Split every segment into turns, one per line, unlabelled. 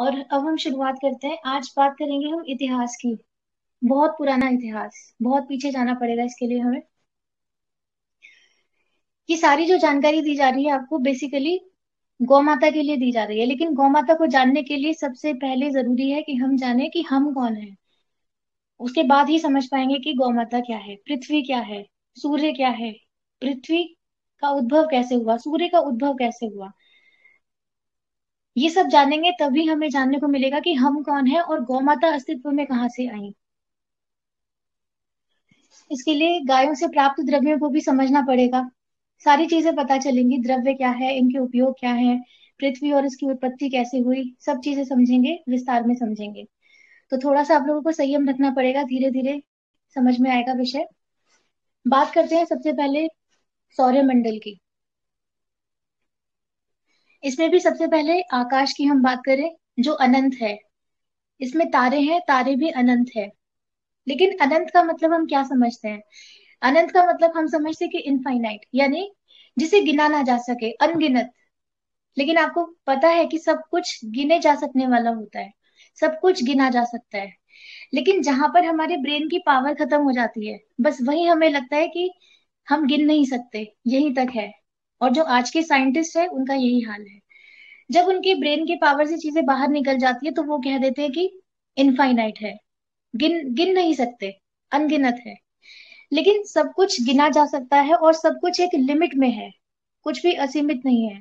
और अब हम शुरुआत करते हैं। आज बात करेंगे हम इतिहास की। बहुत पुराना इतिहास। बहुत पीछे जाना पड़ेगा इसके लिए हमें। ये सारी जो जानकारी दी जा रही है आपको बेसिकली गौ माता के लिए दी जा रही है। लेकिन गौ माता को जानने के लिए सबसे पहले ज़रूरी है कि हम जाने कि हम कौन है। उसके बाद ही समझ पाएँगे कि गौ माता क्या है। पृथ्वी क्या है? सूर्य क्या है? पृथ्वी का उद्भव कैसे हुआ? सूर्य का उद्भव कैसे हुआ? ये सब जानेंगे, तभी हमें जानने को मिलेगा कि हम कौन है और गौ माता अस्तित्व में कहाँ से आई। इसके लिए गायों से प्राप्त द्रव्यों को भी समझना पड़ेगा। सारी चीज़ें पता चलेंगी, द्रव्य क्या है, इनके उपयोग क्या है, पृथ्वी और इसकी उत्पत्ति कैसे हुई, सब चीज़ें समझेंगे, विस्तार में समझेंगे। तो थोड़ा सा आप लोगों को संयम रखना पड़ेगा धीरे धीरे समझ में आएगा विषय। बात करते हैं सबसे पहले सौर्य मंडल की। इसमें भी सबसे पहले आकाश की हम बात करें, जो अनंत है। इसमें तारे हैं, तारे भी अनंत है। लेकिन अनंत का मतलब हम क्या समझते हैं? अनंत का मतलब हम समझते हैं कि इनफाइनाइट यानी जिसे गिना ना जा सके, अनगिनत। लेकिन आपको पता है कि सब कुछ गिने जा सकने वाला होता है, सब कुछ गिना जा सकता है। लेकिन जहाँ पर हमारे ब्रेन की पावर खत्म हो जाती है, बस वही हमें लगता है कि हम गिन नहीं सकते, यही तक है। और जो आज के साइंटिस्ट है, उनका यही हाल है। जब उनके ब्रेन के पावर से चीज़ें बाहर निकल जाती है तो वो कह देते हैं कि इनफाइनाइट है। गिन गिन नहीं सकते, अनगिनत है। लेकिन सब कुछ गिना जा सकता है और सब कुछ एक लिमिट में है। कुछ भी असीमित नहीं है।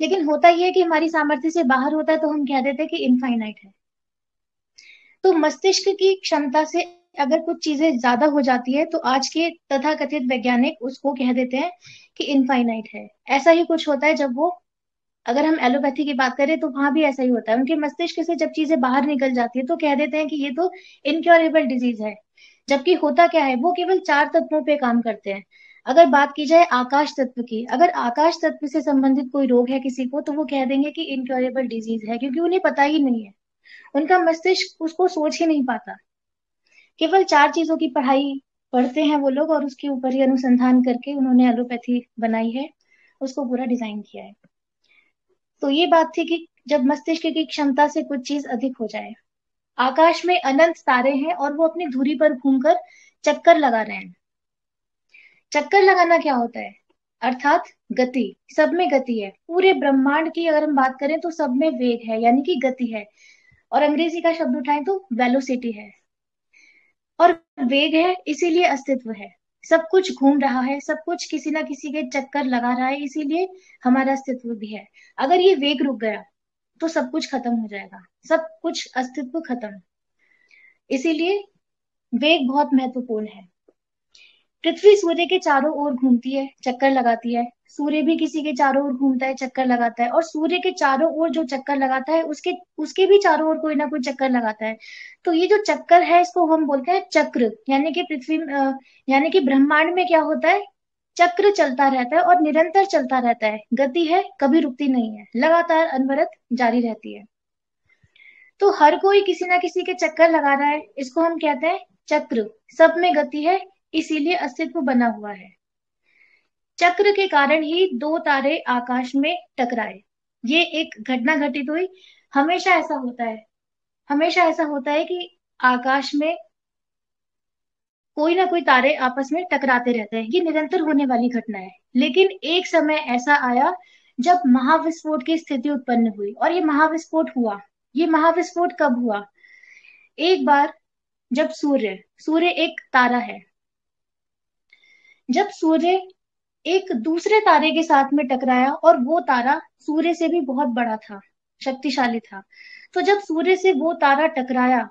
लेकिन होता यह है कि हमारी सामर्थ्य से बाहर होता है तो हम कह देते हैं कि इनफाइनाइट है। तो मस्तिष्क की क्षमता से अगर कुछ चीज़ें ज़्यादा हो जाती है तो आज के तथा कथित वैज्ञानिक उसको कह देते हैं कि इनफाइनाइट है। ऐसा ही कुछ होता है जब वो, अगर हम एलोपैथी की बात करें तो वहाँ भी ऐसा ही होता है। उनके मस्तिष्क से जब चीज़ें बाहर निकल जाती है तो कह देते हैं कि ये तो इनक्योरेबल डिज़ीज़ है। जबकि होता क्या है, वो केवल चार तत्वों पे काम करते हैं। अगर बात की जाए आकाश तत्व की, अगर आकाश तत्व से संबंधित कोई रोग है किसी को तो वो कह देंगे कि इनक्योरेबल डिज़ीज़ है, क्योंकि उन्हें पता ही नहीं है। उनका मस्तिष्क उसको सोच ही नहीं पाता। केवल चार चीज़ों की पढ़ाई पढ़ते हैं वो लोग और उसके ऊपर ही अनुसंधान करके उन्होंने एलोपैथी बनाई है, उसको पूरा डिज़ाइन किया है। तो ये बात थी कि जब मस्तिष्क की क्षमता से कुछ चीज़ अधिक हो जाए, आकाश में अनंत तारे हैं और वो अपनी धुरी पर घूमकर चक्कर लगा रहे हैं। चक्कर लगाना क्या होता है? अर्थात गति, सब में गति है। पूरे ब्रह्मांड की अगर हम बात करें तो सब में वेग है, यानी कि गति है। और अंग्रेज़ी का शब्द उठाएँ तो वेलोसिटी है। और वेग है, इसीलिए अस्तित्व है। सब कुछ घूम रहा है, सब कुछ किसी ना किसी के चक्कर लगा रहा है, इसीलिए हमारा अस्तित्व भी है। अगर ये वेग रुक गया तो सब कुछ खत्म हो जाएगा। सब कुछ अस्तित्व खत्म। इसीलिए वेग बहुत महत्वपूर्ण है। पृथ्वी सूर्य के चारों ओर घूमती है, चक्कर लगाती है सूर्य भी किसी के चारों ओर घूमता है, चक्कर लगाता है। और सूर्य के चारों ओर जो चक्कर लगाता है, उसके उसके भी चारों ओर कोई ना कोई चक्कर लगाता है। तो ये जो चक्कर है, इसको हम बोलते हैं चक्र। यानी कि पृथ्वी यानी कि ब्रह्मांड में क्या होता है? चक्र चलता रहता है और निरंतर चलता रहता है। गति है, कभी रुकती नहीं है। लगातार अनवरत जारी रहती है। तो हर कोई किसी ना किसी के चक्कर लगा रहा है। इसको हम कहते हैं चक्र। सब में गति है, इसीलिए अस्तित्व बना हुआ है। चक्र के कारण ही दो तारे आकाश में टकराए। ये एक घटना घटित हुई। हमेशा ऐसा होता है। हमेशा ऐसा होता है कि आकाश में कोई ना कोई तारे आपस में टकराते रहते हैं। ये निरंतर होने वाली घटना है। लेकिन एक समय ऐसा आया जब महाविस्फोट की स्थिति उत्पन्न हुई और ये महाविस्फोट हुआ। ये महाविस्फोट कब हुआ? एक बार जब सूर्य सूर्य एक तारा है। जब सूर्य एक दूसरे तारे के साथ में टकराया और वो तारा सूर्य से भी बहुत बड़ा था, शक्तिशाली था। तो जब सूर्य से वो तारा टकराया,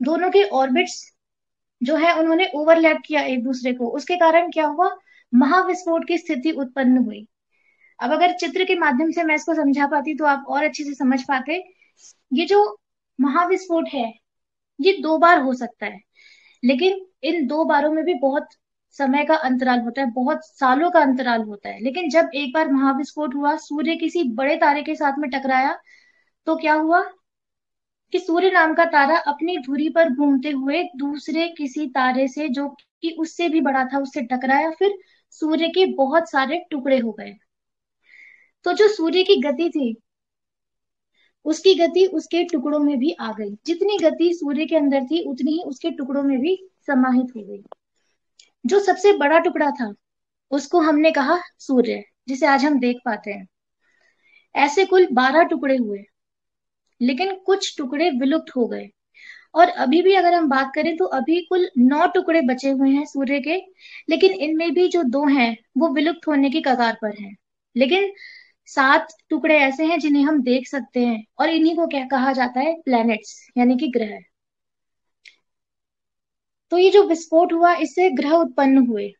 दोनों के ऑर्बिट्स जो है उन्होंने ओवरलैप किया एक दूसरे को। उसके कारण क्या हुआ? महाविस्फोट की स्थिति उत्पन्न हुई। अब अगर चित्र के माध्यम से मैं इसको समझा पाती तो आप और अच्छे से समझ पाते। ये जो महाविस्फोट है, ये दो बार हो सकता है। लेकिन इन दो बारों में भी बहुत समय का अंतराल होता है, बहुत सालों का अंतराल होता है। लेकिन जब एक बार महाविस्फोट हुआ, सूर्य किसी बड़े तारे के साथ में टकराया तो क्या हुआ कि सूर्य नाम का तारा अपनी धुरी पर घूमते हुए दूसरे किसी तारे से, जो कि उससे भी बड़ा था, उससे टकराया, फिर सूर्य के बहुत सारे टुकड़े हो गए। तो जो सूर्य की गति थी, उसकी गति उसके टुकड़ों में भी आ गई। जितनी गति सूर्य के अंदर थी, उतनी ही उसके टुकड़ों में भी समाहित हो गई। जो सबसे बड़ा टुकड़ा था, उसको हमने कहा सूर्य, जिसे आज हम देख पाते हैं। ऐसे कुल बारह टुकड़े हुए, लेकिन कुछ टुकड़े विलुप्त हो गए। और अभी भी अगर हम बात करें तो अभी कुल नौ टुकड़े बचे हुए हैं सूर्य के, लेकिन इनमें भी जो दो हैं, वो विलुप्त होने की कगार पर हैं। लेकिन सात टुकड़े ऐसे हैं जिन्हें हम देख सकते हैं, और इन्हीं को क्या कहा जाता है? प्लैनेट्स यानी कि ग्रह। तो ये जो विस्फोट हुआ, इससे ग्रह उत्पन्न हुए।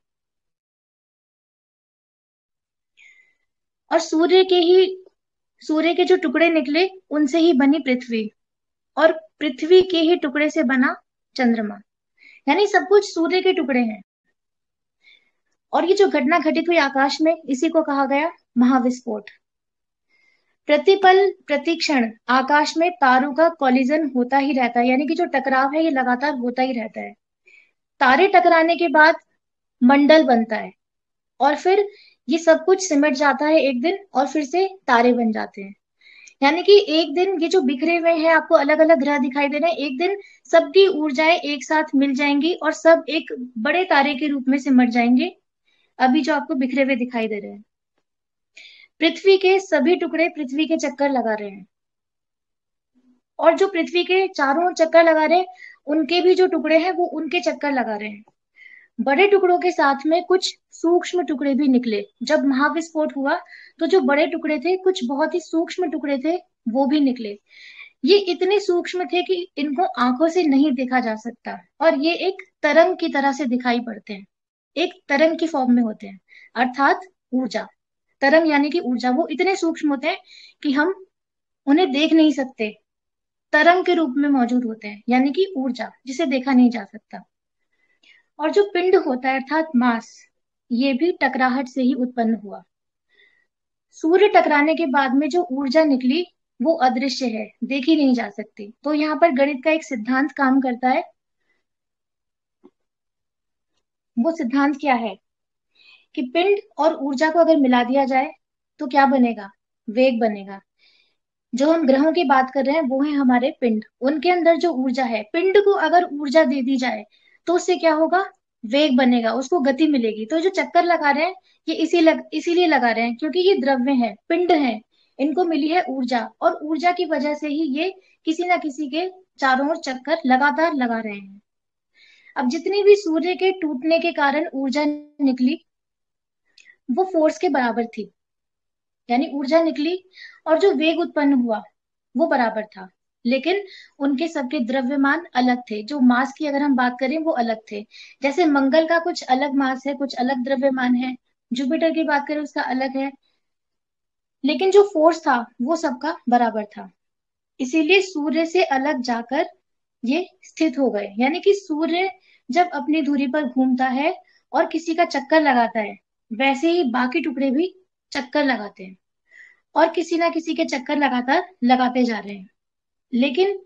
और सूर्य के ही, सूर्य के जो टुकड़े निकले, उनसे ही बनी पृथ्वी। और पृथ्वी के ही टुकड़े से बना चंद्रमा। यानी सब कुछ सूर्य के टुकड़े हैं। और ये जो घटना घटित हुई आकाश में, इसी को कहा गया महाविस्फोट। प्रतिपल, प्रतिक्षण, आकाश में तारों का कॉलिजन होता ही रहता है। यानी कि जो टकराव है, ये लगातार होता ही रहता है। तारे टकराने के बाद मंडल बनता है और फिर ये सब कुछ सिमट जाता है एक दिन और फिर से तारे बन जाते हैं। यानी कि एक दिन ये जो बिखरे हुए हैं, आपको अलग अलग ग्रह दिखाई दे रहे हैं, एक दिन सबकी ऊर्जाएँ एक साथ मिल जाएँगी और सब एक बड़े तारे के रूप में सिमट जाएँगे, अभी जो आपको बिखरे हुए दिखाई दे रहे हैं। पृथ्वी के सभी टुकड़े पृथ्वी के चक्कर लगा रहे हैं। और जो पृथ्वी के चारों चक्कर लगा रहे हैं उनके भी जो टुकड़े हैं, वो उनके चक्कर लगा रहे हैं। बड़े टुकड़ों के साथ में कुछ सूक्ष्म टुकड़े भी निकले। जब महाविस्फोट हुआ तो जो बड़े टुकड़े थे, कुछ बहुत ही सूक्ष्म टुकड़े थे, वो भी निकले। ये इतने सूक्ष्म थे कि इनको आँखों से नहीं देखा जा सकता। और ये एक तरंग की तरह से दिखाई पड़ते हैं। एक तरंग की फॉर्म में होते हैं। अर्थात ऊर्जा। तरंग यानी कि ऊर्जा, वो इतने सूक्ष्म होते हैं कि हम उन्हें देख नहीं सकते। तरंग के रूप में मौजूद होते हैं, यानी कि ऊर्जा, जिसे देखा नहीं जा सकता। और जो पिंड होता है, अर्थात मास, ये भी टकराहट से ही उत्पन्न हुआ। सूर्य टकराने के बाद में जो ऊर्जा निकली, वो अदृश्य है, देखी नहीं जा सकती। तो यहाँ पर गणित का एक सिद्धांत काम करता है। वो सिद्धांत क्या है? कि पिंड और ऊर्जा को अगर मिला दिया जाए तो क्या बनेगा? वेग बनेगा। जो हम ग्रहों की बात कर रहे हैं, वो है हमारे पिंड। उनके अंदर जो ऊर्जा है, पिंड को अगर ऊर्जा दे दी जाए तो उससे क्या होगा? वेग बनेगा, उसको गति मिलेगी। तो जो चक्कर लगा रहे हैं, ये इसी लग, इसीलिए लगा रहे हैं क्योंकि ये द्रव्य है, पिंड है। इनको मिली है ऊर्जा, और ऊर्जा की वजह से ही ये किसी ना किसी के चारों ओर चक्कर लगातार लगा रहे हैं। अब जितनी भी सूर्य के टूटने के कारण ऊर्जा निकली, वो फोर्स के बराबर थी। यानी ऊर्जा निकली और जो वेग उत्पन्न हुआ, वो बराबर था। लेकिन उनके सबके द्रव्यमान अलग थे। जो मास की अगर हम बात करें, वो अलग थे। जैसे मंगल का कुछ अलग मास है, कुछ अलग द्रव्यमान है। जुपिटर की बात करें, उसका अलग है। लेकिन जो फोर्स था, वो सबका बराबर था। इसीलिए सूर्य से अलग जाकर ये स्थित हो गए। यानी कि सूर्य जब अपनी दूरी पर घूमता है और किसी का चक्कर लगाता है, वैसे ही बाकी टुकड़े भी चक्कर लगाते हैं। और किसी ना किसी के चक्कर लगातार लगाते जा रहे हैं। लेकिन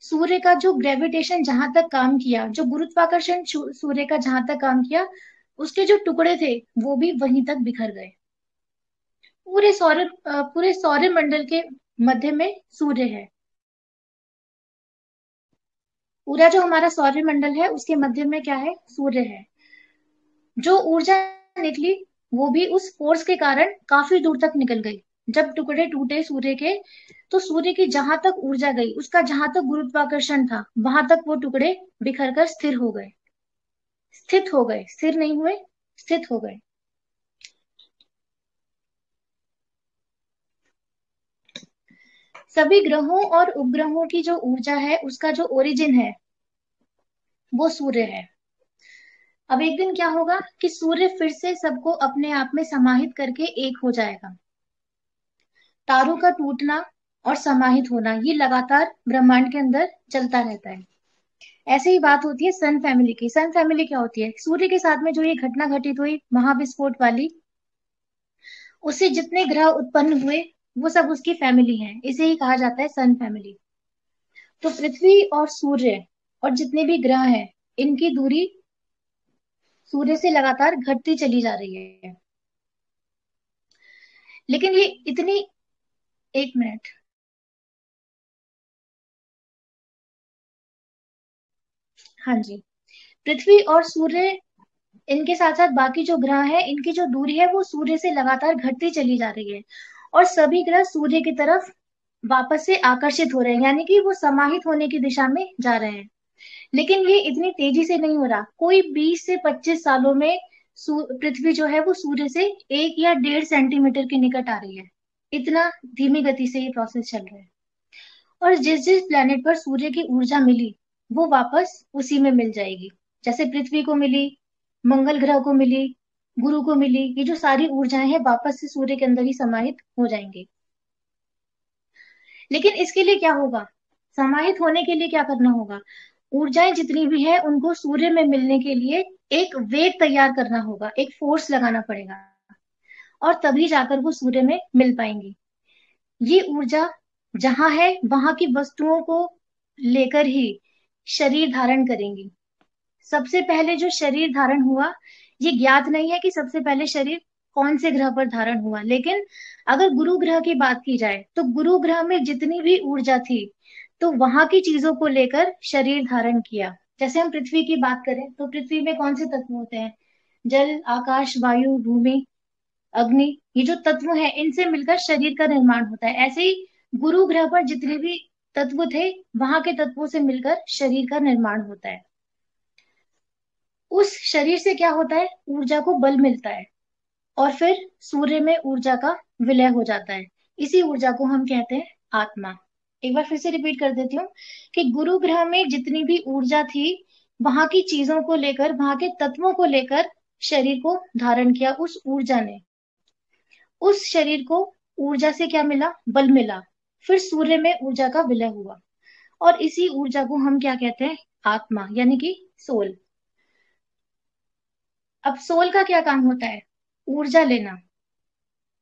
सूर्य का जो ग्रेविटेशन जहाँ तक काम किया, जो गुरुत्वाकर्षण सूर्य का जहाँ तक काम किया, उसके जो टुकड़े थे, वो भी वहीं तक बिखर गए। पूरे सौर पूरे सौर मंडल के मध्य में सूर्य है। पूरा जो हमारा सौर मंडल है, उसके मध्य में क्या है? सूर्य है। जो ऊर्जा निकली, वो भी उस फोर्स के कारण काफ़ी दूर तक निकल गई। जब टुकड़े टूटे सूर्य के तो सूर्य की जहाँ तक ऊर्जा गई, उसका जहाँ तक गुरुत्वाकर्षण था, वहाँ तक वो टुकड़े बिखर कर स्थिर हो गए। स्थित हो गए, स्थिर नहीं हुए, स्थित हो गए। सभी ग्रहों और उपग्रहों की जो ऊर्जा है, उसका जो ओरिजिन है, वो सूर्य है। अब एक दिन क्या होगा कि सूर्य फिर से सबको अपने आप में समाहित करके एक हो जाएगा। तारों का टूटना और समाहित होना, ये लगातार ब्रह्मांड के अंदर चलता रहता है। ऐसे ही बात होती है सन फैमिली की। सन फैमिली क्या होती है? सूर्य के साथ में जो ये घटना घटित हुई, महाविस्फोट वाली उससे जितने ग्रह उत्पन्न हुए, वो सब उसकी फैमिली है। इसे ही कहा जाता है सन फैमिली। तो पृथ्वी और सूर्य और जितने भी ग्रह हैं, इनकी दूरी सूर्य से लगातार घटती चली जा रही है। लेकिन ये इतनी एक मिनट। हाँ जी। पृथ्वी और सूर्य, इनके साथ साथ बाकी जो ग्रह है, इनकी जो दूरी है, वो सूर्य से लगातार घटती चली जा रही है। और सभी ग्रह सूर्य की तरफ़ वापस से आकर्षित हो रहे हैं, यानी कि वो समाहित होने की दिशा में जा रहे हैं। लेकिन ये इतनी तेज़ी से नहीं हो रहा। कोई 20 से 25 सालों में पृथ्वी जो है, वो सूर्य से एक या डेढ़ सेंटीमीटर के निकट आ रही है। इतना धीमी गति से ये प्रोसेस चल रहा है। और जिस जिस प्लेनेट पर सूर्य की ऊर्जा मिली, वो वापस उसी में मिल जाएगी। जैसे पृथ्वी को मिली, मंगल ग्रह को मिली, गुरु को मिली, ये जो सारी ऊर्जाएँ हैं वापस से सूर्य के अंदर ही समाहित हो जाएँगे। लेकिन इसके लिए क्या होगा? समाहित होने के लिए क्या करना होगा? ऊर्जाएँ जितनी भी है, उनको सूर्य में मिलने के लिए एक वेग तैयार करना होगा, एक फोर्स लगाना पड़ेगा। और तभी जाकर वो सूर्य में मिल पाएँगी। ये ऊर्जा जहाँ है, वहाँ की वस्तुओं को लेकर ही शरीर धारण करेंगी। सबसे पहले जो शरीर धारण हुआ, ये ज्ञात नहीं है कि सबसे पहले शरीर कौन से ग्रह पर धारण हुआ, लेकिन अगर गुरु ग्रह की बात की जाए तो गुरु ग्रह में जितनी भी ऊर्जा थी तो वहाँ की चीज़ों को लेकर शरीर धारण किया। जैसे हम पृथ्वी की बात करें तो पृथ्वी में कौन से तत्व होते हैं? जल, आकाश, वायु, भूमि अग्नि, ये जो तत्व है, इनसे मिलकर शरीर का निर्माण होता है। ऐसे ही गुरु ग्रह पर जितने भी तत्व थे, वहाँ के तत्वों से मिलकर शरीर का निर्माण होता है। उस शरीर से क्या होता है? ऊर्जा को बल मिलता है और फिर सूर्य में ऊर्जा का विलय हो जाता है। इसी ऊर्जा को हम कहते हैं आत्मा। एक बार फिर से रिपीट कर देती हूँ कि गुरु ग्रह में जितनी भी ऊर्जा थी, वहाँ की चीज़ों को लेकर, वहाँ के तत्वों को लेकर शरीर को धारण किया उस ऊर्जा ने। उस शरीर को ऊर्जा से क्या मिला? बल मिला। फिर सूर्य में ऊर्जा का विलय हुआ। और इसी ऊर्जा को हम क्या कहते हैं? आत्मा, यानी कि सोल। अब सोल का क्या काम होता है? ऊर्जा लेना।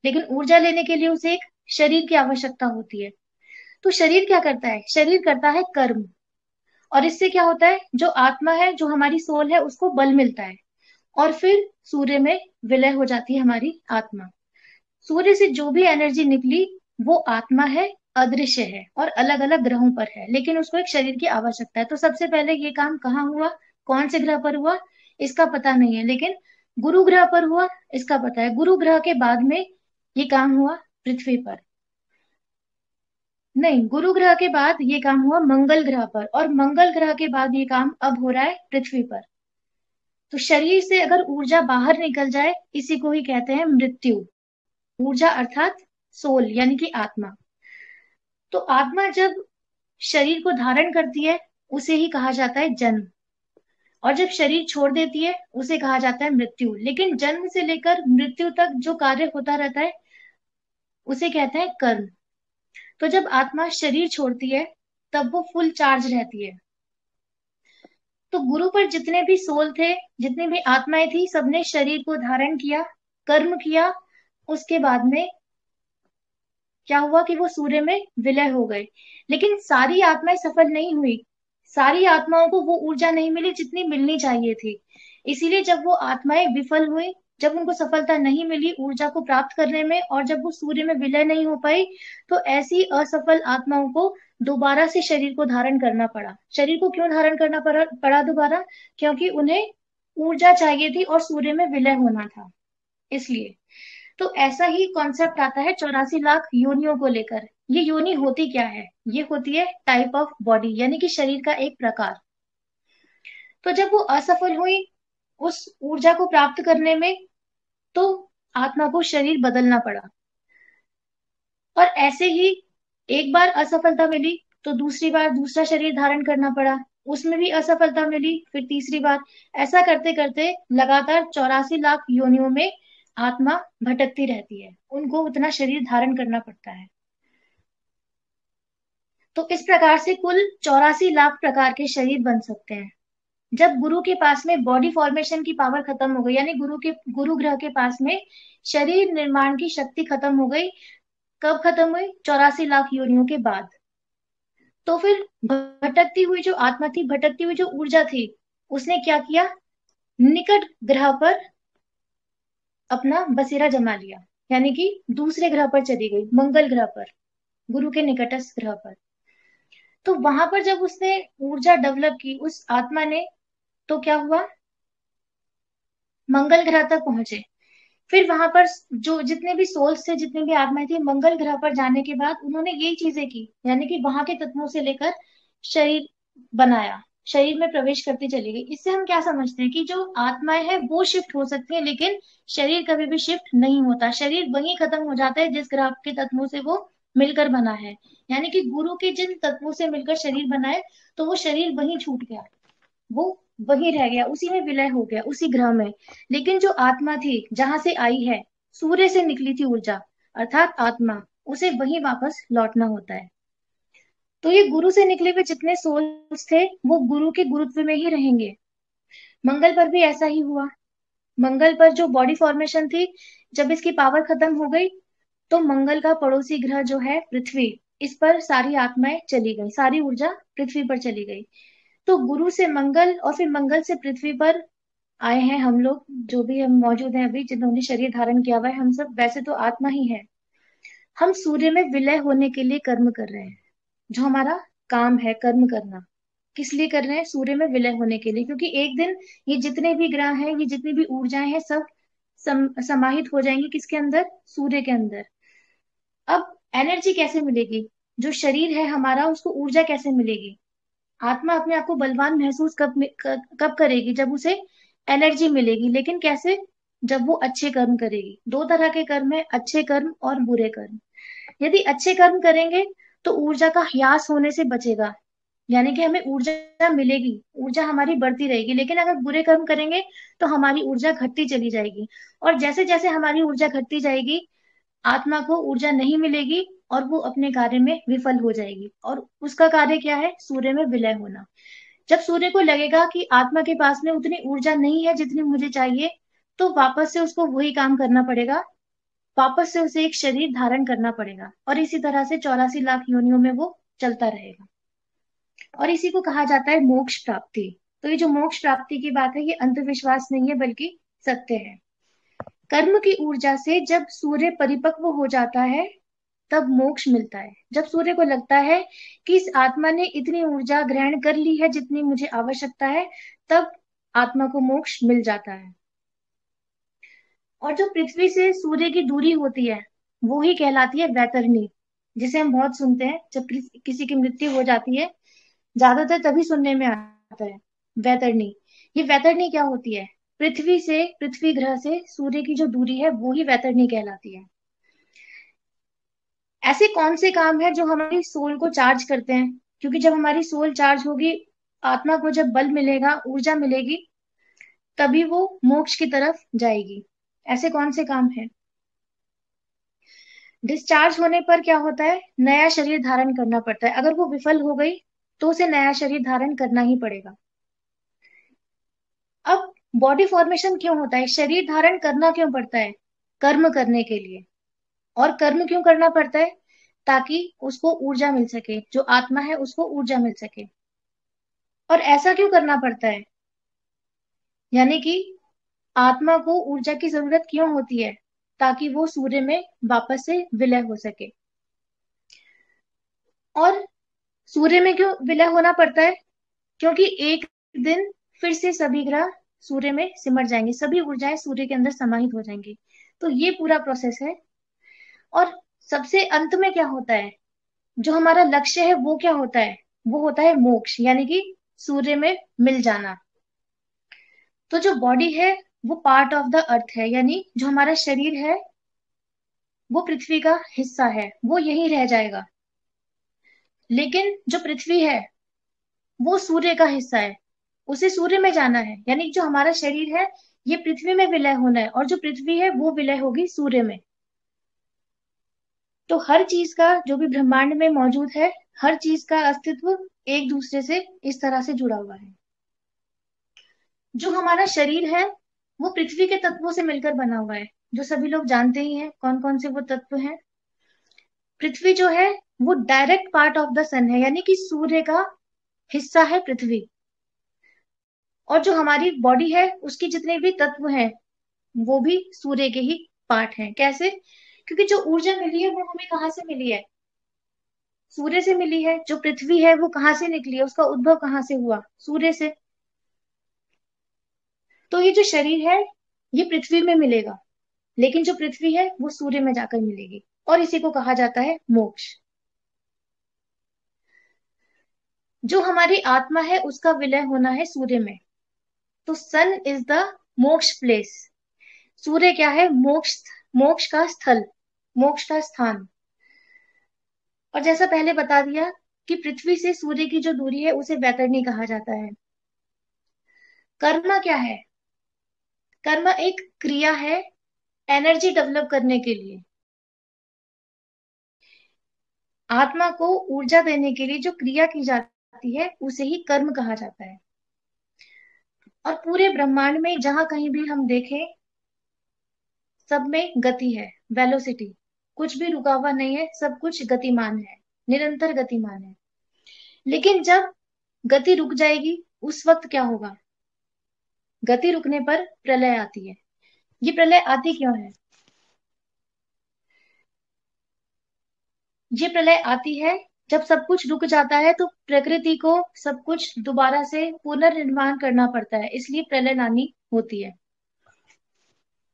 लेकिन ऊर्जा लेने के लिए उसे एक शरीर की आवश्यकता होती है। तो शरीर क्या करता है? शरीर करता है कर्म। और इससे क्या होता है? जो आत्मा है, जो हमारी सोल है, उसको बल मिलता है। और फिर सूर्य में विलय हो जाती है हमारी आत्मा। सूर्य से जो भी एनर्जी निकली, वो आत्मा है, अदृश्य है और अलग अलग ग्रहों पर है। लेकिन उसको एक शरीर की आवश्यकता है। तो सबसे पहले ये काम कहाँ हुआ? कौन से ग्रह पर हुआ? इसका पता नहीं है। लेकिन गुरु ग्रह पर हुआ, इसका पता है। गुरु ग्रह के बाद में ये काम हुआ पृथ्वी पर। नहीं, गुरु ग्रह के बाद ये काम हुआ मंगल ग्रह पर। और मंगल ग्रह के बाद ये काम अब हो रहा है पृथ्वी पर। तो शरीर से अगर ऊर्जा बाहर निकल जाए, इसी को ही कहते हैं मृत्यु। ऊर्जा अर्थात सोल, यानी कि आत्मा। तो आत्मा जब शरीर को धारण करती है, उसे ही कहा जाता है जन्म। और जब शरीर छोड़ देती है, उसे कहा जाता है मृत्यु। लेकिन जन्म से लेकर मृत्यु तक जो कार्य होता रहता है, उसे कहते हैं कर्म। तो जब आत्मा शरीर छोड़ती है, तब वो फुल चार्ज रहती है। तो गुरु पर जितने भी सोल थे, जितनी भी आत्माएँ थी, सबने शरीर को धारण किया, कर्म किया उसके बाद में क्या हुआ कि वो सूर्य में विलय हो गए। लेकिन सारी आत्माएँ सफल नहीं हुई। सारी आत्माओं को वो ऊर्जा नहीं मिली जितनी मिलनी चाहिए थी। इसीलिए जब वो आत्माएँ विफल हुई, जब उनको सफलता नहीं मिली ऊर्जा को प्राप्त करने में और जब वो सूर्य में विलय नहीं हो पाई तो ऐसी असफल आत्माओं को दोबारा से शरीर को धारण करना पड़ा। शरीर को क्यों धारण करना पड़ा पड़ा दोबारा? क्योंकि उन्हें ऊर्जा चाहिए थी और सूर्य में विलय होना था। इसलिए तो ऐसा ही कॉन्सेप्ट आता है चौरासी लाख योनियों को लेकर। ये योनि होती क्या है? ये होती है टाइप ऑफ़ बॉडी यानी कि शरीर का एक प्रकार। तो जब वो असफल हुई उस ऊर्जा को प्राप्त करने में तो आत्मा को शरीर बदलना पड़ा। और ऐसे ही एक बार असफलता मिली तो दूसरी बार दूसरा शरीर धारण करना पड़ा। उसमें भी असफलता मिली, फिर तीसरी बार। ऐसा करते करते लगातार चौरासी लाख योनियों में आत्मा भटकती रहती है। उनको उतना शरीर धारण करना पड़ता है। तो इस प्रकार से कुल चौरासी लाख प्रकार के शरीर बन सकते हैं। जब गुरु के पास में बॉडी फॉर्मेशन की पावर खत्म हो गई, यानी गुरु के, गुरु ग्रह के पास में शरीर निर्माण की शक्ति खत्म हो गई, कब खत्म हुई? चौरासी लाख योनियों के बाद। तो फिर भटकती हुई जो आत्मा थी, भटकती हुई जो ऊर्जा थी, उसने क्या किया? निकट ग्रह पर अपना बसेरा जमा लिया। यानी कि दूसरे ग्रह पर चली गई, मंगल ग्रह पर, गुरु के निकटस्थ ग्रह पर। तो वहाँ पर जब उसने ऊर्जा डेवलप की, उस आत्मा ने तो क्या हुआ? मंगल ग्रह तक पहुँचे। फिर वहाँ पर जो जितने भी सोल्स थे, जितने भी आत्माएँ थी, मंगल ग्रह पर जाने के बाद उन्होंने यही चीज़ें की, यानी कि वहाँ के तत्वों से लेकर शरीर बनाया। शरीर में प्रवेश करती चली गई। इससे हम क्या समझते हैं कि जो आत्माएँ हैं, वो शिफ्ट हो सकती है, लेकिन शरीर कभी भी शिफ्ट नहीं होता। शरीर वही खत्म हो जाता है, जिस ग्रह के तत्वों से वो मिलकर बना है। यानी कि गुरु के जिन तत्वों से मिलकर शरीर बना है तो वो शरीर वही छूट गया। वो वही रह गया, उसी में विलय हो गया, उसी ग्रह में। लेकिन जो आत्मा थी, जहाँ से आई है, सूर्य से निकली थी ऊर्जा, अर्थात आत्मा, उसे वही वापस लौटना होता है। तो ये गुरु से निकले हुए जितने सोल्स थे, वो गुरु के गुरुत्व में ही रहेंगे। मंगल पर भी ऐसा ही हुआ। मंगल पर जो बॉडी फॉर्मेशन थी, जब इसकी पावर खत्म हो गई तो मंगल का पड़ोसी ग्रह जो है, पृथ्वी, इस पर सारी आत्माएँ चली गई, सारी ऊर्जा पृथ्वी पर चली गई। तो गुरु से मंगल और फिर मंगल से पृथ्वी पर आए हैं हम लोग, जो भी हम मौजूद हैं अभी, जिन्होंने शरीर धारण किया हुआ है, हम सब, वैसे तो आत्मा ही है। हम सूर्य में विलय होने के लिए कर्म कर रहे हैं। जो हमारा काम है कर्म करना। किस लिए कर रहे हैं? सूर्य में विलय होने के लिए क्योंकि एक दिन ये जितने भी ग्रह हैं ये जितनी भी ऊर्जाएँ हैं सब सम, समाहित हो जाएँगी किसके अंदर? सूर्य के अंदर। अब एनर्जी कैसे मिलेगी? जो शरीर है हमारा उसको ऊर्जा कैसे मिलेगी? आत्मा अपने आप को बलवान महसूस कब कब करेगी? जब उसे एनर्जी मिलेगी। लेकिन कैसे? जब वो अच्छे कर्म करेगी। दो तरह के कर्म है अच्छे कर्म और बुरे कर्म। यदि अच्छे कर्म करेंगे तो ऊर्जा का ह्यास होने से बचेगा। यानी कि हमें ऊर्जा मिलेगी, ऊर्जा हमारी बढ़ती रहेगी, लेकिन अगर बुरे कर्म करेंगे तो हमारी ऊर्जा घटती चली जाएगी। और जैसे जैसे हमारी ऊर्जा घटती जाएगी, आत्मा को ऊर्जा नहीं मिलेगी और वो अपने कार्य में विफल हो जाएगी। और उसका कार्य क्या है? सूर्य में विलय होना। जब सूर्य को लगेगा कि आत्मा के पास में उतनी ऊर्जा नहीं है जितनी मुझे चाहिए तो वापस से उसको वही काम करना पड़ेगा वापस से उसे एक शरीर धारण करना पड़ेगा और इसी तरह से चौरासी लाख योनियों में वो चलता रहेगा। और इसी को कहा जाता है मोक्ष प्राप्ति। तो ये जो मोक्ष प्राप्ति की बात है, ये अंधविश्वास नहीं है, बल्कि सत्य है। कर्म की ऊर्जा से जब सूर्य परिपक्व हो जाता है, तब मोक्ष मिलता है। जब सूर्य को लगता है कि इस आत्मा ने इतनी ऊर्जा ग्रहण कर ली है जितनी मुझे आवश्यकता है, तब आत्मा को मोक्ष मिल जाता है। और जो पृथ्वी से सूर्य की दूरी होती है, वो ही कहलाती है वैतरणी, जिसे हम बहुत सुनते हैं जब किसी की मृत्यु हो जाती है। ज़्यादातर तभी सुनने में आता है वैतरणी। ये वैतरणी क्या होती है? पृथ्वी से, पृथ्वी ग्रह से सूर्य की जो दूरी है, वो ही वैतरणी कहलाती है। ऐसे कौन से काम है जो हमारी सोल को चार्ज करते हैं? क्योंकि जब हमारी सोल चार्ज होगी, आत्मा को जब बल मिलेगा, ऊर्जा मिलेगी, तभी वो मोक्ष की तरफ़ जाएगी। ऐसे कौन से काम है? डिस्चार्ज होने पर क्या होता है? नया शरीर धारण करना पड़ता है। अगर वो विफल हो गई तो उसे नया शरीर धारण करना ही पड़ेगा। अब बॉडी फॉर्मेशन क्यों होता है? शरीर धारण करना क्यों पड़ता है? कर्म करने के लिए। और कर्म क्यों करना पड़ता है? ताकि उसको ऊर्जा मिल सके। जो आत्मा है, उसको ऊर्जा मिल सके। और ऐसा क्यों करना पड़ता है? यानी कि आत्मा को ऊर्जा की ज़रूरत क्यों होती है, ताकि वो सूर्य में वापस से विलय हो सके? और सूर्य में क्यों विलय होना पड़ता है? क्योंकि एक दिन फिर से सभी ग्रह सूर्य में सिमट जाएँगे, सभी ऊर्जाएँ सूर्य के अंदर समाहित हो जाएँगी। तो ये पूरा प्रोसेस है। और सबसे अंत में क्या होता है? जो हमारा लक्ष्य है, वो क्या होता है? वो होता है मोक्ष, यानी कि सूर्य में मिल जाना। तो जो बॉडी है वो पार्ट ऑफ़ द अर्थ है, यानी जो हमारा शरीर है, वो पृथ्वी का हिस्सा है, वो यही रह जाएगा। लेकिन जो पृथ्वी है, वो सूर्य का हिस्सा है, उसे सूर्य में जाना है। यानी जो हमारा शरीर है, ये पृथ्वी में विलय होना है, और जो पृथ्वी है, वो विलय होगी सूर्य में। तो हर चीज़ का जो भी ब्रह्मांड में मौजूद है, हर चीज़ का अस्तित्व एक दूसरे से इस तरह से जुड़ा हुआ है। जो हमारा शरीर है वो पृथ्वी के तत्वों से मिलकर बना हुआ है, जो सभी लोग जानते ही हैं कौन कौन से वो तत्व हैं? पृथ्वी जो है, वो direct part of the sun है, यानी कि सूर्य का हिस्सा है पृथ्वी। और जो हमारी बॉडी है, उसके जितने भी तत्व हैं, वो भी सूर्य के ही पार्ट हैं। कैसे? क्योंकि जो ऊर्जा मिली है, वो हमें कहाँ से मिली है? सूर्य से मिली है, जो पृथ्वी है, वो कहाँ से निकली है? उसका उद्भव कहाँ से हुआ? सूर्य से। तो ये जो शरीर है, ये पृथ्वी में मिलेगा। लेकिन जो पृथ्वी है, वो सूर्य में जाकर मिलेगी। और इसी को कहा जाता है मोक्ष। जो हमारी आत्मा है, उसका विलय होना है सूर्य में। तो sun is the moksha place सूर्य क्या है? मोक्ष मोक्ष का स्थल, मोक्ष का स्थान। और जैसा पहले बता दिया कि पृथ्वी से सूर्य की जो दूरी है, उसे वैतरणी कहा जाता है। कर्म क्या है? कर्म एक क्रिया है एनर्जी डेवलप करने के लिए। आत्मा को ऊर्जा देने के लिए जो क्रिया की जाती है, उसे ही कर्म कहा जाता है। और पूरे ब्रह्मांड में जहाँ कहीं भी हम देखें, सब में गति है वेलोसिटी कुछ भी रुका हुआ नहीं है, सब कुछ गतिमान है, निरंतर गतिमान है। लेकिन जब गति रुक जाएगी, उस वक्त क्या होगा? गति रुकने पर प्रलय आती है। ये प्रलय आती क्यों है? ये प्रलय आती है, जब सब कुछ रुक जाता है तो प्रकृति को सब कुछ दोबारा से पुनर्निर्माण करना पड़ता है, इसलिए प्रलय लानी होती है।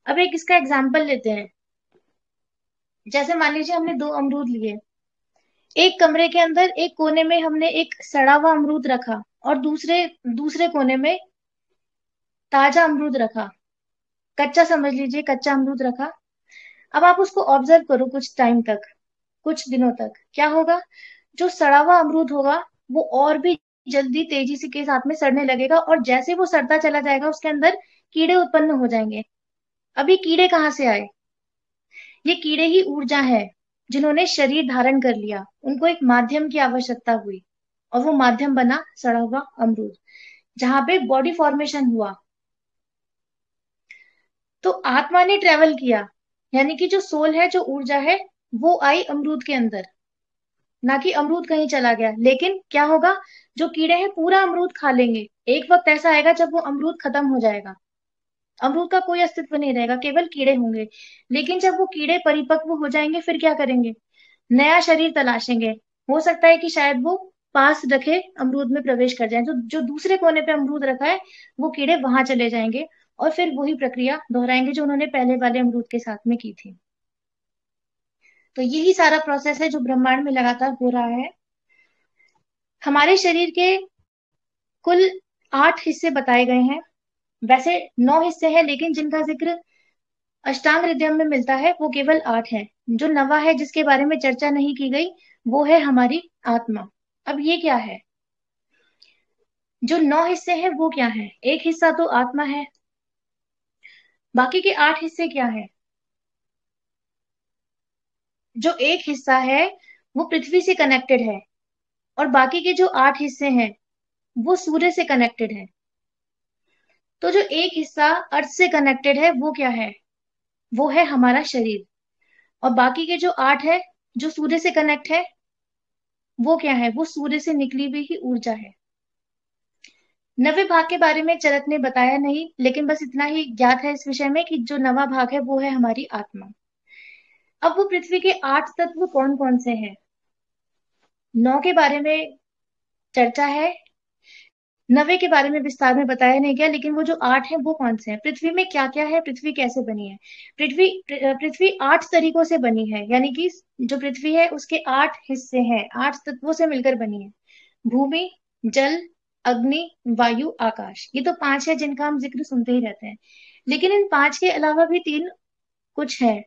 अब एक इसका एग्ज़ाम्पल लेते हैं। जैसे मान लीजिए हमने दो अमरूद लिए। एक कमरे के अंदर, एक कोने में हमने एक सड़ा हुआ अमरूद रखा और दूसरे दूसरे कोने में ताज़ा अमरूद रखा। कच्चा समझ लीजिए, कच्चा अमरूद रखा। अब आप उसको ऑब्ज़र्व करो कुछ टाइम तक, कुछ दिनों तक। क्या होगा? जो सड़ा हुआ अमरूद होगा, वो और भी जल्दी तेज़ी से के साथ में सड़ने लगेगा और जैसे वो सड़ता चला जाएगा, उसके अंदर कीड़े उत्पन्न हो जाएँगे। अभी कीड़े कहाँ से आए? ये कीड़े ही ऊर्जा है, जिन्होंने शरीर धारण कर लिया। उनको एक माध्यम की आवश्यकता हुई और वो माध्यम बना सड़ा हुआ अमरूद, जहाँ पे बॉडी फॉर्मेशन हुआ। तो आत्मा ने ट्रेवल किया, यानी कि जो सोल है, जो ऊर्जा है, वो आई अमरूद के अंदर। ना कि अमरूद कहीं चला गया, लेकिन क्या होगा, जो कीड़े हैं, पूरा अमरूद खा लेंगे। एक वक्त ऐसा आएगा जब वो अमरूद खत्म हो जाएगा। अमरूद का कोई अस्तित्व नहीं रहेगा, केवल कीड़े होंगे। लेकिन जब वो कीड़े परिपक्व हो जाएँगे, फिर क्या करेंगे? नया शरीर तलाशेंगे। हो सकता है कि शायद वो पास रखे, अमरूद में प्रवेश कर जाए। जो जो दूसरे कोने पे अमरूद रखा है, वो कीड़े वहाँ चले जाएँगे। और फिर वही प्रक्रिया दोहराएँगे जो उन्होंने पहले वाले अमरूद के साथ में की थी। तो यही सारा प्रोसेस है जो ब्रह्मांड में लगातार हो रहा है। हमारे शरीर के कुल आठ हिस्से बताए गए हैं। वैसे नौ हिस्से हैं, लेकिन जिनका ज़िक्र अष्टांग हृदय में मिलता है, वो केवल आठ है। जो नवा है, जिसके बारे में चर्चा नहीं की गई, वो है हमारी आत्मा। अब ये क्या है? जो नौ हिस्से हैं, वो क्या है? एक हिस्सा तो आत्मा है बाकी के आठ हिस्से क्या है? जो एक हिस्सा है, वो पृथ्वी से कनेक्टेड है और बाकी के जो आठ हिस्से हैं, वो सूर्य से कनेक्टेड है। तो जो एक हिस्सा अर्थ से कनेक्टेड है, वो क्या है? वो है हमारा शरीर। और बाकी के जो आठ है, जो सूर्य से कनेक्ट है, वो क्या है? वो सूर्य से निकली हुई ही ऊर्जा है। नवे भाग के बारे में चरक ने बताया नहीं, लेकिन बस इतना ही ज्ञात है इस विषय में कि जो नवा भाग है, वो है हमारी आत्मा। अब वो पृथ्वी के आठ तत्व कौन कौन से हैं? नौ के बारे में चर्चा है। नवे के बारे में विस्तार में बताया नहीं गया, लेकिन वो जो आठ है, वो कौन से हैं? पृथ्वी में क्या क्या है? पृथ्वी कैसे बनी है? पृथ्वी पृथ्वी आठ तरीकों से बनी है, यानी कि जो पृथ्वी है, उसके आठ हिस्से हैं, आठ तत्वों से मिलकर बनी है। भूमि, जल अग्नि, वायु, आकाश। ये तो पाँच है जिनका हम ज़िक्र सुनते ही रहते हैं। लेकिन इन पाँच के अलावा भी तीन कुछ है।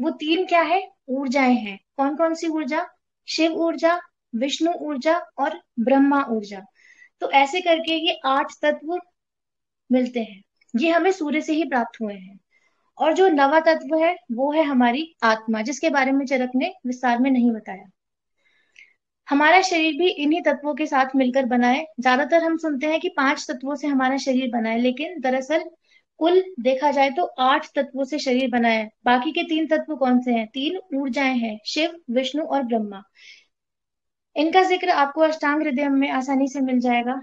वो तीन क्या है? ऊर्जाएँ हैं। कौन कौन सी ऊर्जा? शिव ऊर्जा, विष्णु ऊर्जा और ब्रह्मा ऊर्जा। तो ऐसे करके ये आठ तत्व मिलते हैं। ये हमें सूर्य से ही प्राप्त हुए हैं। और जो नवा तत्व है, वो है हमारी आत्मा, जिसके बारे में चरक ने विस्तार में नहीं बताया। हमारा शरीर भी इन्हीं तत्वों के साथ मिलकर बना है। ज़्यादातर हम सुनते हैं कि पाँच तत्वों से हमारा शरीर बना है, लेकिन दरअसल कुल देखा जाए तो आठ तत्वों से शरीर बना है। बाकी के तीन तत्व कौन से हैं? तीन ऊर्जाएँ हैं, शिव, विष्णु और ब्रह्मा। इनका ज़िक्र आपको अष्टांग हृदय में आसानी से मिल जाएगा।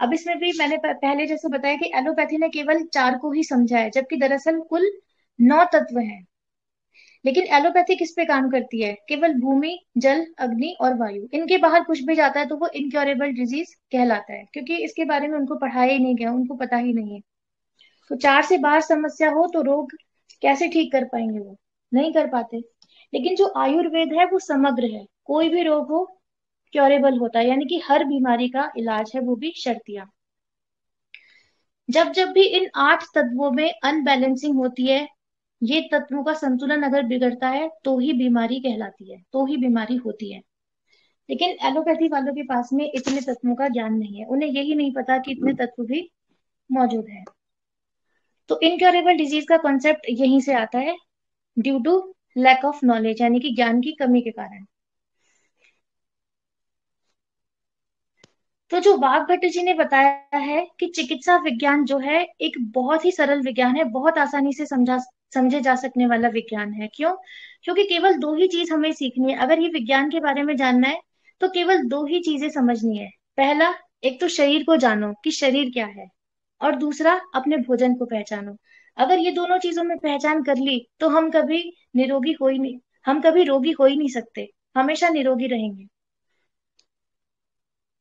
अब इसमें भी मैंने पहले जैसे बताया कि एलोपैथी ने केवल चार को ही समझा है जबकि दरअसल कुल नौ तत्व हैं। लेकिन एलोपैथी किस पे काम करती है। केवल भूमि, जल, अग्नि और वायु। इनके बाहर कुछ भी जाता है तो वो इनक्योरेबल डिज़ीज़ कहलाता है, क्योंकि इसके बारे में उनको पढ़ाया ही नहीं गया, उनको पता ही नहीं है। तो चार से बाहर समस्या हो तो रोग कैसे ठीक कर पाएँगे वो? नहीं कर पाते। लेकिन जो आयुर्वेद है, वो समग्र है। कोई भी रोग हो क्योरेबल होता है। यानी कि हर बीमारी का इलाज है, वो भी शर्तिया। जब जब भी इन आठ तत्वों में अनबैलेंसिंग होती है ये तत्वों का संतुलन अगर बिगड़ता है तो ही बीमारी कहलाती है तो ही बीमारी होती है। लेकिन एलोपैथी वालों के पास में इतने तत्वों का ज्ञान नहीं है। उन्हें यही नहीं पता कि इतने तत्व भी मौजूद है। तो इनक्योरेबल डिज़ीज़ का कॉन्सेप्ट यहीं से आता है due to lack of knowledge यानी कि ज्ञान की कमी के कारण। तो जो वाघ भट्ट जी ने बताया है कि चिकित्सा विज्ञान जो है, एक बहुत ही सरल विज्ञान है, बहुत आसानी से समझा समझे जा सकने वाला विज्ञान है। क्यों? क्योंकि केवल दो ही चीज़ हमें सीखनी है। अगर ये विज्ञान के बारे में जानना है तो केवल दो ही चीज़ें समझनी है। पहला, एक तो शरीर को जानो कि शरीर क्या है, और दूसरा, अपने भोजन को पहचानो। अगर ये दोनों चीज़ों में पहचान कर ली तो हम कभी निरोगी हो ही नहीं, हम कभी रोगी हो ही नहीं सकते। हमेशा निरोगी रहेंगे।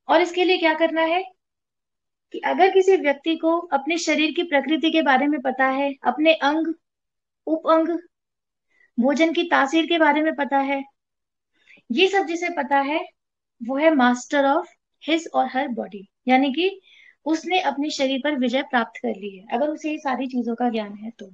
और इसके लिए क्या करना है कि अगर किसी व्यक्ति को अपने शरीर की प्रकृति के बारे में पता है, अपने अंग उप अंग, भोजन की तासीर के बारे में पता है। ये सब जिसे पता है, वो है मास्टर ऑफ़ हिज और हर बॉडी यानी कि उसने अपने शरीर पर विजय प्राप्त कर ली है। अगर उसे ये सारी चीज़ों का ज्ञान है तो।